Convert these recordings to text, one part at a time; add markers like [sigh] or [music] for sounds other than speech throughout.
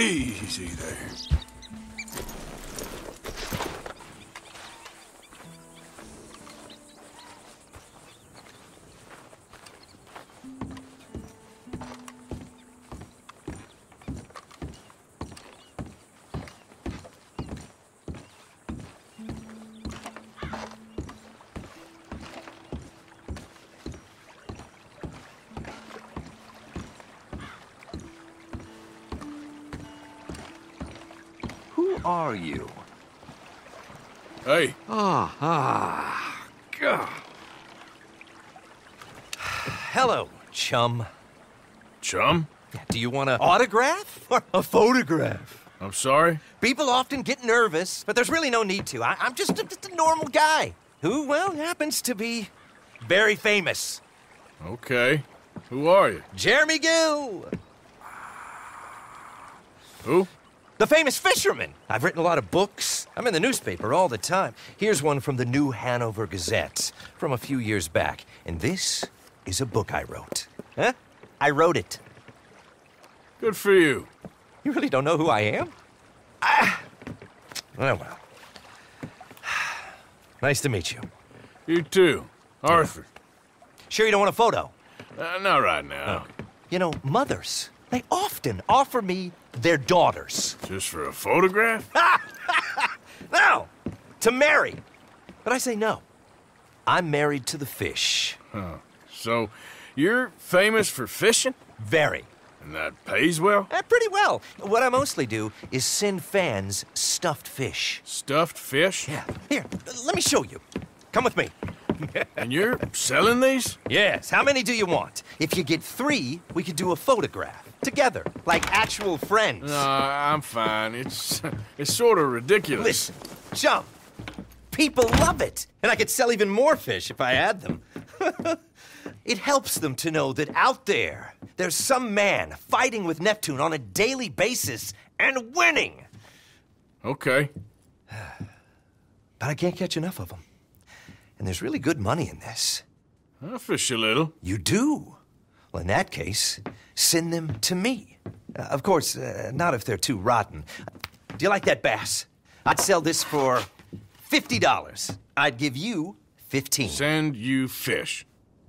Easy there. Are you? Hey, Ah, ah. Gah. Hello, chum. chum? Do you want an autograph or a photograph? I'm sorry? People often get nervous, but there's really no need to. I, am just a, just a normal guy who, well, happens to be very famous. Okay. Who are you? Jeremy Gill, Who? The famous fisherman. I've written a lot of books. I'm in the newspaper all the time. Here's one from the New Hanover Gazette from a few years back. And this is a book I wrote. Huh? I wrote it. Good for you. You really don't know who I am? Ah. Oh, well. [sighs] Nice to meet you. You too. Arthur. Sure you don't want a photo? Uh, not right now. You know, mothers, they often offer me their daughters. Just for a photograph? [laughs] No, to marry. But I say no. I'm married to the fish. Huh. So, you're famous for fishing? Very. And that pays well? Eh, pretty well. What I mostly do is send fans stuffed fish. Stuffed fish? Yeah. Here, let me show you. Come with me. [laughs] And you're selling these? Yes. How many do you want? If you get three, we could do a photograph together, like actual friends. No, I'm fine. It's it's sort of ridiculous. Listen, jump. People love it. And I could sell even more fish if I had them. [laughs] it helps them to know that out there, there's some man fighting with Neptune on a daily basis and winning. Okay. [sighs] But I can't catch enough of them. And there's really good money in this. I'll fish a little. You do? Well, in that case, send them to me. Uh, of course, uh, not if they're too rotten. Do you like that bass? I'd sell this for $50. I'd give you 15. Send you fish.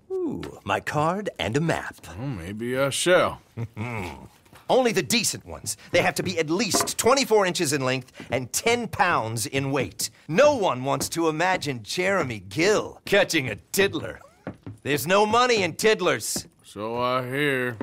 Ooh, my card and a map. Well, maybe I shall. [laughs] Only the decent ones. They have to be at least 24 inches in length and 10 pounds in weight. No one wants to imagine Jeremy Gill catching a tiddler. There's no money in tiddlers. So I hear.